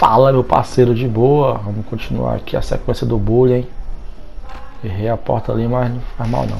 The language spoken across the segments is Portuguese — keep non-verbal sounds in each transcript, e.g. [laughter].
Fala meu parceiro de boa, vamos continuar aqui a sequência do bullying. Errei a porta ali, mas não faz mal não.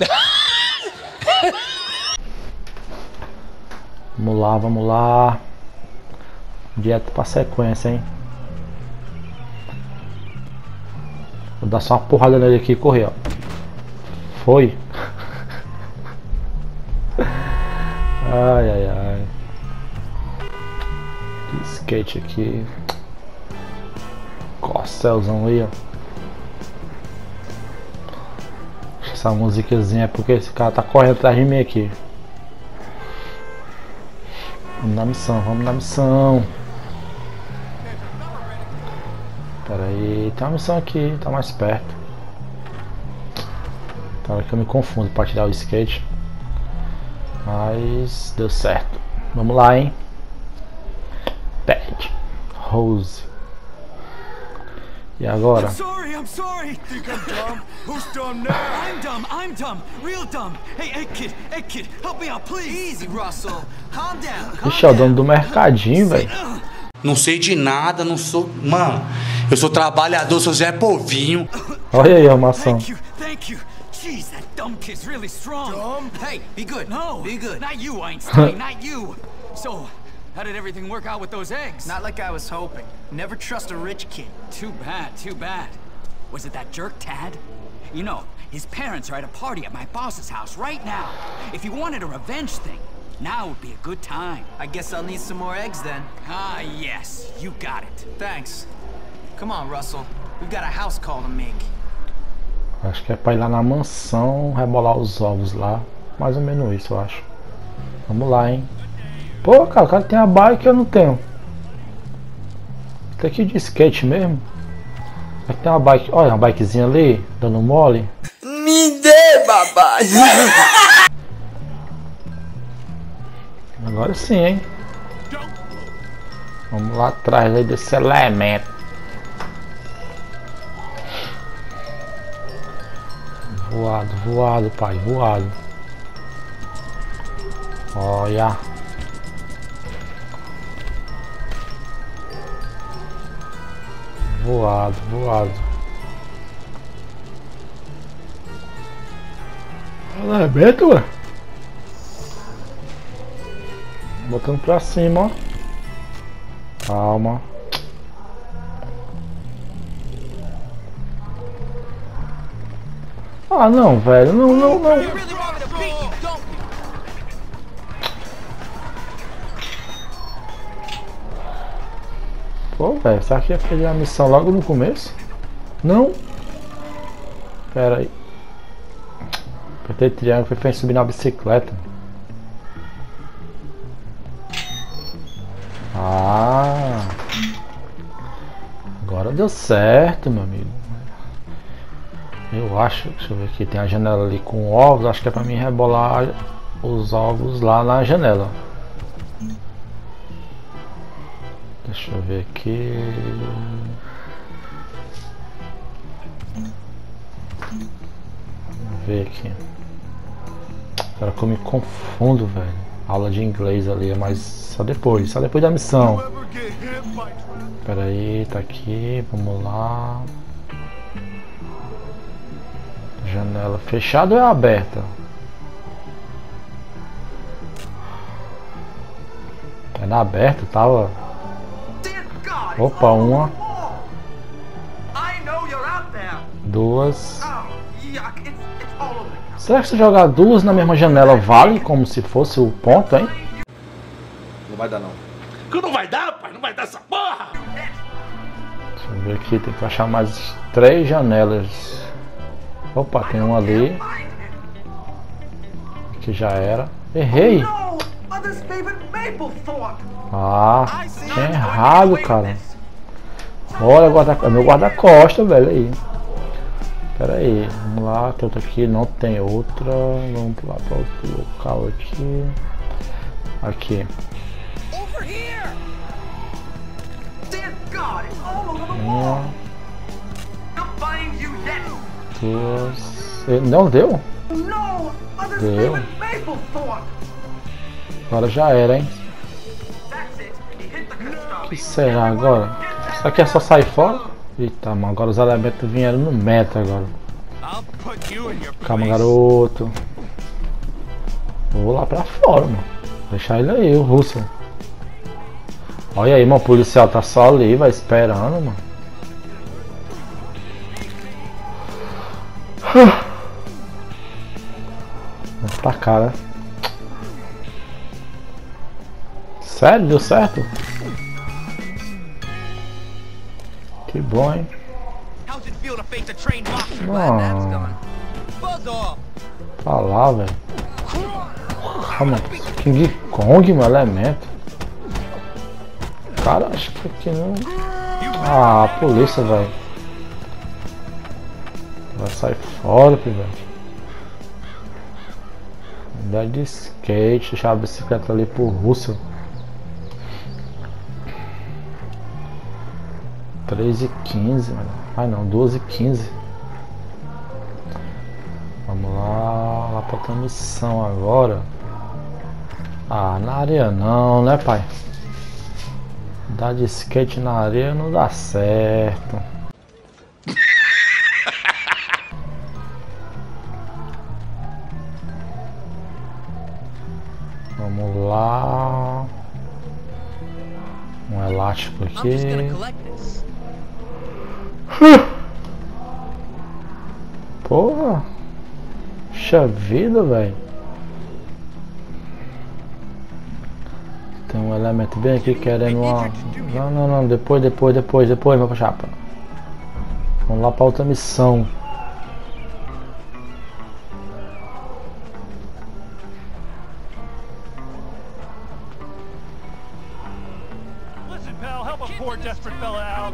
[laughs] vamos lá, vamos lá. Direto pra sequência, hein. Vou dar só uma porrada nele aqui e correr, ó. Foi. [laughs] ai, ai, ai. Skate aqui. Corcelzão aí, ó. Essa musiquinha é porque esse cara tá correndo atrás de mim aqui. Vamos na missão, vamos na missão. Pera aí, tem uma missão aqui, tá mais perto. Para que eu me confundo para tirar o skate. Mas deu certo. Vamos lá, hein? Rose. E agora? I'm sorry, I'm sorry. Think I'm dumb? Who's dumb now? I'm dumb, I'm dumb, real dumb. Hey, hey kid, hey kid, help me out, please. Easy, Russell. Calm down. Calm Ixi, é o dono do mercadinho, velho. Não sei de nada, não sou. Mano, eu sou trabalhador, sou Zé Povinho. Olha aí a armação. Thank you, thank you. Jeez, that dumb kid's really strong. Dumb? Hey, be good. No, Be good. Not you, Einstein, [laughs] not you. So, how did everything work out with those eggs? Not like I was hoping. Never trust a rich kid. Too bad, too bad. Was it that jerk Tad? You know, his parents are at a party at my boss's house right now. If you wanted a revenge thing, now would be a good time. I guess I'll need some more eggs then. Ah, yes, you got it. Thanks. Come on, Russell. We've got a house call to make. Acho que é pra ir lá na mansão, rebolar os ovos lá. Mais ou menos isso, eu acho. Vamos lá, hein. Pô, cara, o cara tem a bike e eu não tenho. Tem aqui de skate mesmo. Aqui tem uma bike. Olha, uma bikezinha ali, dando mole. Me dê, babá! Agora sim, hein. Vamos lá atrás aí desse elemento. Voado, voado, pai, voado. Olha. Voado, voado. Elemento, ué. Botando pra cima, ó. Calma. Ah, não, velho. Não, não, não. Velho. Será que ia perder a missão logo no começo? Não. Pera aí. Apertei triângulo, foi pra subir na bicicleta. Ah. Agora deu certo, meu amigo. Eu acho, deixa eu ver aqui, tem a janela ali com ovos, acho que é pra mim rebolar os ovos lá na janela. Aqui. Ver aqui. Cara, que eu me confundo, velho. Aula de inglês ali, mas só depois, só depois da missão. Pera aí, tá aqui, vamos lá. Janela fechada ou é aberta? É na aberta, tava. Opa, uma. Duas. Oh. Será que se jogar duas na mesma janela vale como se fosse o ponto, hein? Não vai dar, não. Que não vai dar, pai? Não vai dar essa porra! Deixa eu ver aqui, tem que achar mais três janelas. Opa, tem uma ali. Que já era. Errei! Maplethorpe. Ah, tinha errado, cara. Olha, guarda, meu guarda-costas, velho, aí. Pera aí, vamos lá, tem outra aqui, não tem outra. Vamos pular para outro local aqui. Aqui. Uma, duas. Não deu? Deu. Agora já era, hein? que será agora? Aqui é só sair fora? Eita, mano, agora os elementos vieram no metro agora. Calma, garoto. Vou lá pra fora, mano. Deixar ele aí, o russo. Olha aí, mano, o policial tá só ali, vai esperando, mano. [sighs] Vamos pra cá, né? Sério, deu certo? Que bom, hein? Não. Lá, velho. Calma. King Kong, meu elemento. Cara, acho que aqui não. Ah, a polícia, velho. Vai sair fora, velho. Andar de skate, deixar a bicicleta ali pro Russell. 3 e 15, mano. Ai não, 12 e 15. Vamos lá, lá pra outra missão agora. Ah, na areia não, né pai? Dar de skate na areia não dá certo. [laughs] Vamos lá. Um elástico aqui. Porra! Puxa vida, velho. Tem um elemento bem aqui querendo uma. Não, não, não. Depois, depois, depois, depois, meu chapa. Vamos lá pra outra missão.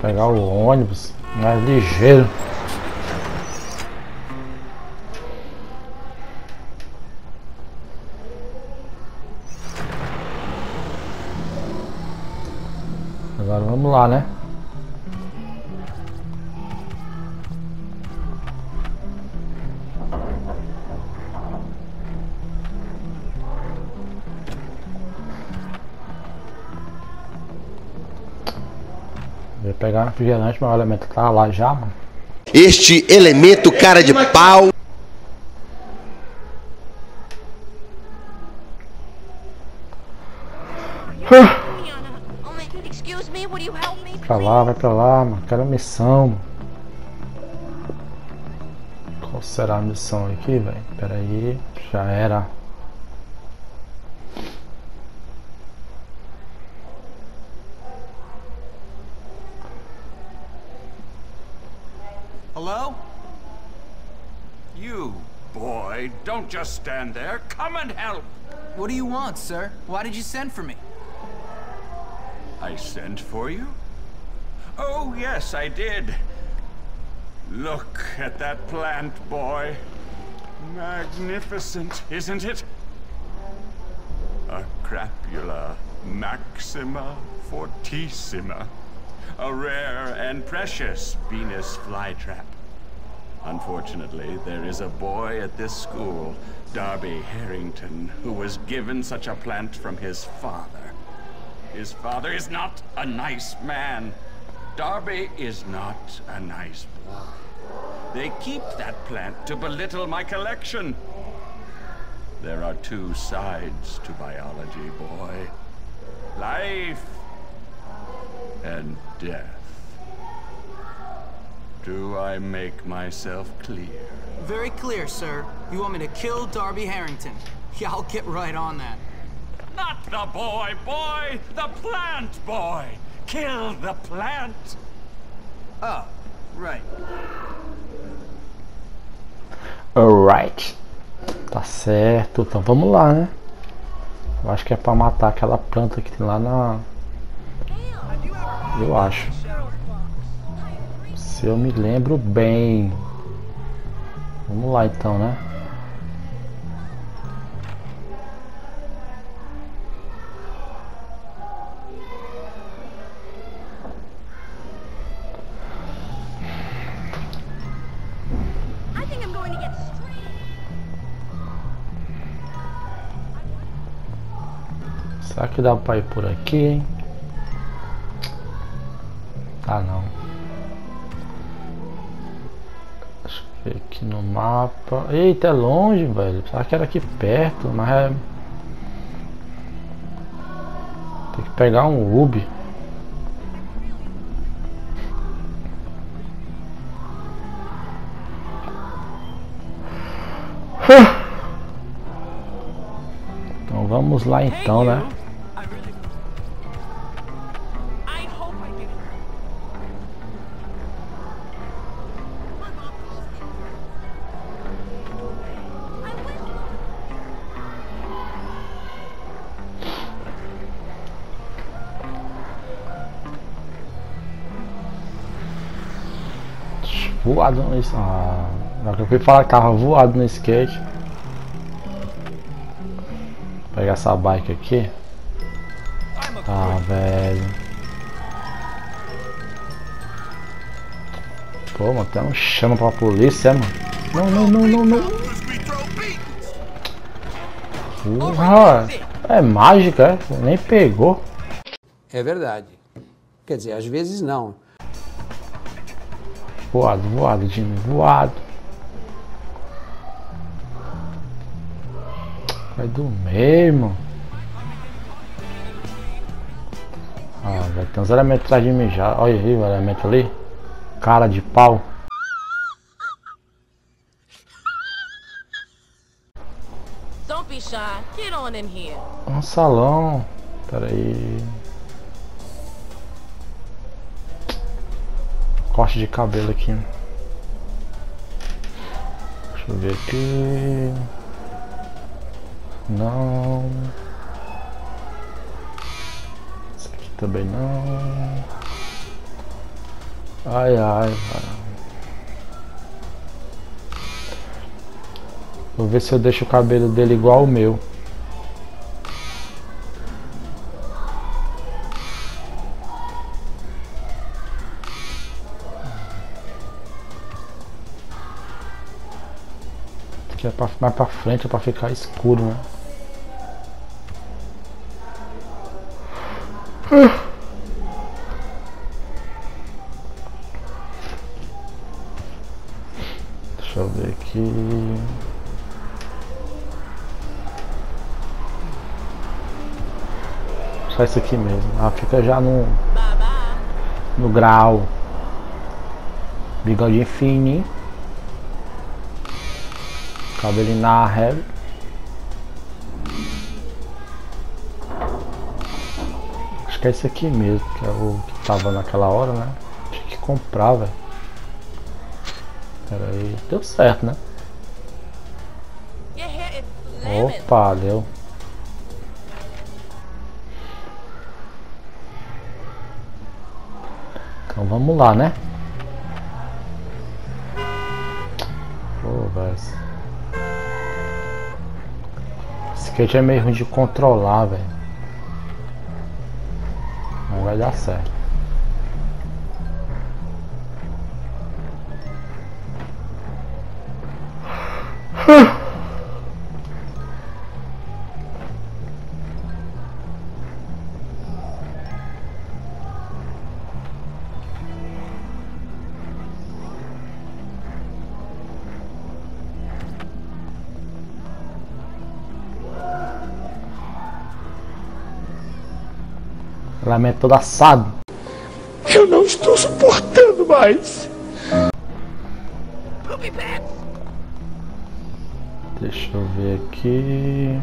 Pegar o ônibus mais ligeiro. Agora vamos lá, né? Vou pegar refrigerante, mas o elemento tá lá já, mano. Este elemento cara de pau. Pra lá, vai pra lá, mano. Quero a missão. mano. Qual será a missão aqui, velho? Pera aí. Já era. You, boy, don't just stand there. Come and help. What do you want, sir? Why did you send for me? I sent for you? Oh, yes, I did. Look at that plant, boy. Magnificent, isn't it? A crapula maxima fortissima. A rare and precious Venus flytrap. Unfortunately, there is a boy at this school, Darby Harrington, who was given such a plant from his father. His father is not a nice man. Darby is not a nice boy. They keep that plant to belittle my collection. There are two sides to biology, boy. Life and death. Do I make myself clear? Very clear, sir. You want me to kill Darby Harrington? Yeah, I'll get right on that. Not the boy, boy! The plant, boy! Kill the plant! Oh, right. Alright. Tá certo. Então vamos lá, né? Eu acho que é pra matar aquela planta que tem lá na. Eu acho. Se eu me lembro bem. Vamos lá então, né? Será que dá pra ir por aqui, hein? Ah não. Ver aqui no mapa. Eita, é longe, velho. Pensava que era aqui perto, mas é. Tem que pegar um Ubi. Então vamos lá então, né? Voado skate. Ah, eu fui falar tava voado no skate. Vou pegar essa bike aqui. Ah, velho. Pô, mano, tem um chama pra polícia, é, mano. Não, não, não, não, não. É mágica, é? Nem pegou. É verdade. Quer dizer, às vezes não. Voado, voado, Jimmy, voado. Vai do meio, Ah, velho, tem uns elementos atrás de mim já. Olha aí o elemento ali. Cara de pau. Don't be shy. Get on in here. Um salão. Pera aí. Corte de cabelo aqui. Deixa eu ver aqui. Não. Esse aqui também não. Ai ai, vai. Vou ver se eu deixo o cabelo dele igual o meu. Pra, mais pra frente pra ficar escuro, né? Deixa eu ver aqui. Só isso aqui mesmo. Ah, fica já no, no grau. Bigodinho fininho. Cabelinho na heavy. Acho que é esse aqui mesmo, que é o que tava naquela hora, né? Tinha que comprar, velho. Pera aí. Deu certo, né? Opa, deu. Então vamos lá, né? Skate é meio ruim de controlar, velho. Não vai dar certo. Lamento todo assado. Eu não estou suportando mais. Deixa eu ver aqui.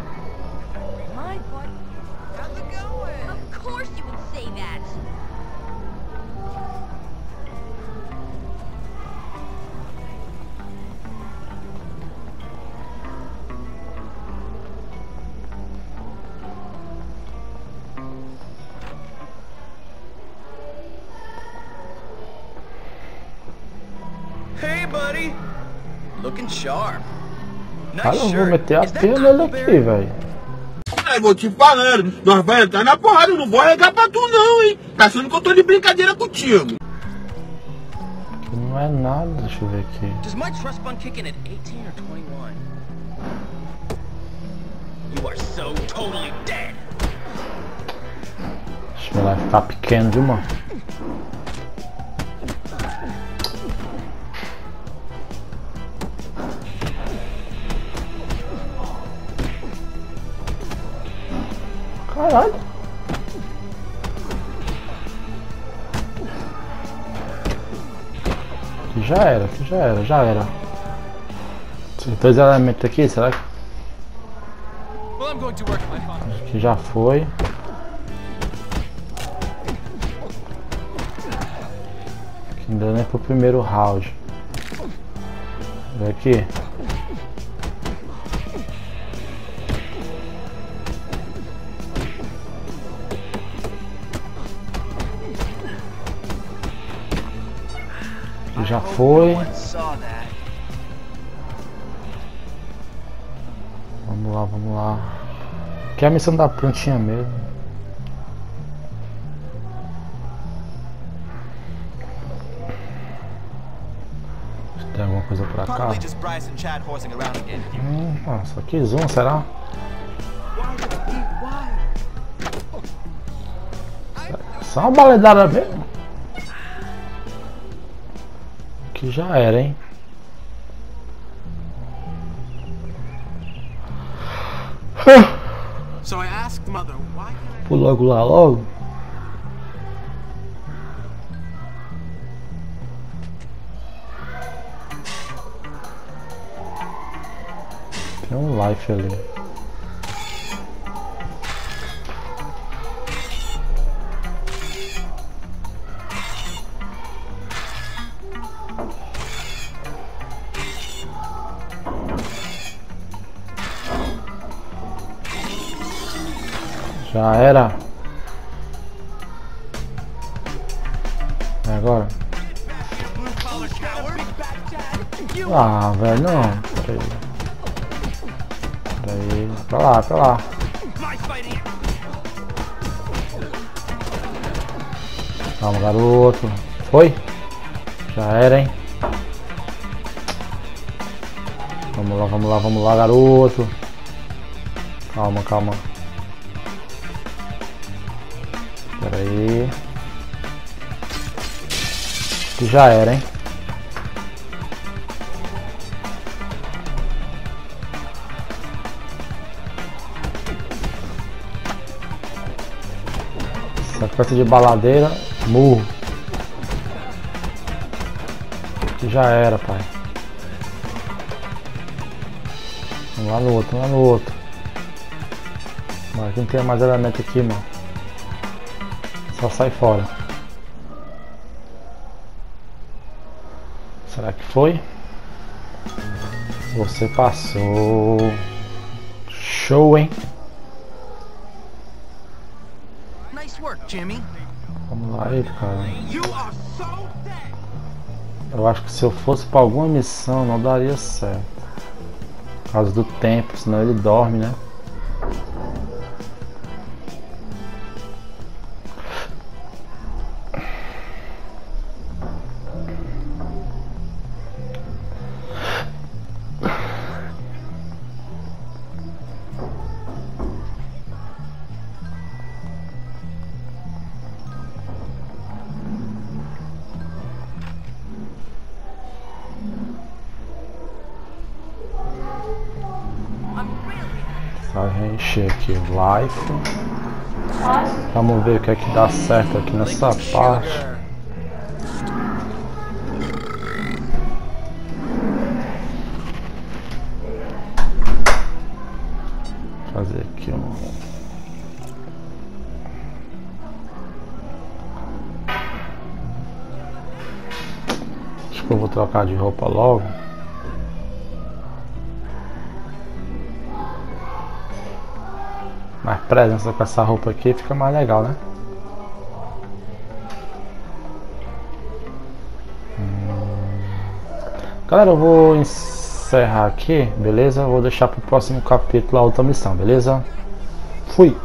Buddy. Looking sharp. Cara, eu vou meter a pena aqui, velho. Aí, vou te falando, nós vai entrar na porrada, eu não vou arregar pra tu não, hein? Tá achando que eu tô de brincadeira contigo. Aqui não é nada, deixa eu ver aqui. Does my trust fund kick in at 18 or 21? You are so totally dead. Deixa eu lá ficar pequeno, viu, mano? Já era, aqui já era, já era. Esses dois elementos aqui, será que father. Aqui já foi. Aqui deu nem pro primeiro round. Aqui. Foi. Saw that. Vamos lá, vamos lá. Que é a missão da plantinha mesmo. Tem alguma coisa pra cá? Hum, nossa, que zoom, será? Só uma baledada mesmo. Que já era, hein? So I asked Mother, why Pô, logo lá, logo. Tem um life ali. Já era. É agora. Ah, velho, não. Peraí. Peraí. Pra lá, pra lá. Calma, garoto. Foi? Já era, hein? Vamos lá, vamos lá, vamos lá, garoto. Calma, calma. Pera aí. Que já era, hein? Sequência de baladeira, murro. Que já era, pai. Vamos lá no outro, vamos lá no outro. Mas não tem mais elemento aqui, mano. Só sai fora. Será que foi? Você passou. Show, hein? Nice work, Jimmy. Vamos lá, aí, cara. Eu acho que se eu fosse pra alguma missão não daria certo. Por causa do tempo, senão ele dorme, né? Vai encher aqui life. Vamos ver o que é que dá certo aqui nessa parte. Fazer aqui um. Eu vou trocar de roupa logo. Mais presença com essa roupa aqui fica mais legal, né? Hum. Galera, eu vou encerrar aqui, beleza? Vou deixar pro próximo capítulo a outra missão, beleza? Fui!